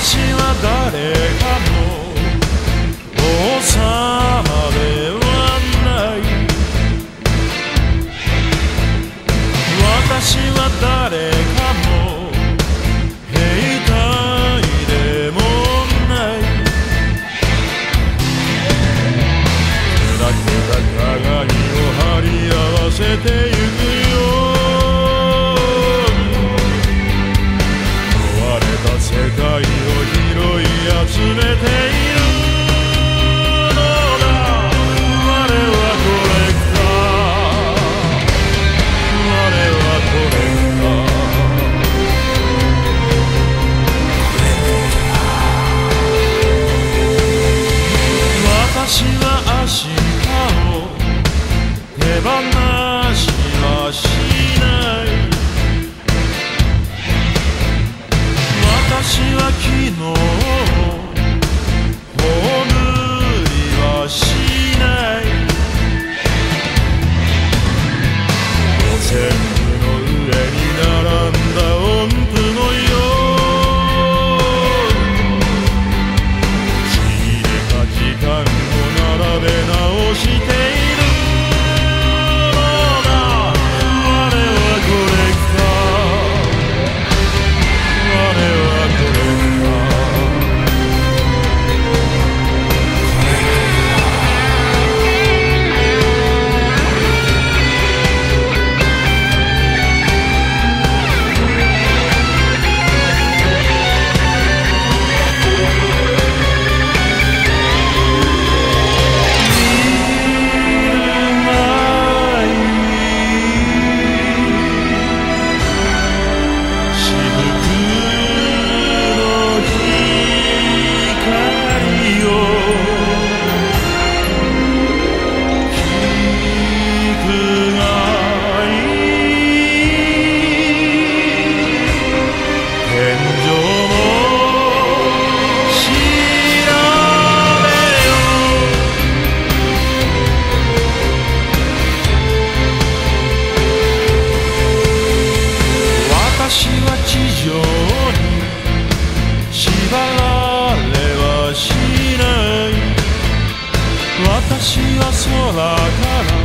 私は誰かの王様ではない。私は誰かの兵隊でもない。くだく高いを張り合わせて東は空から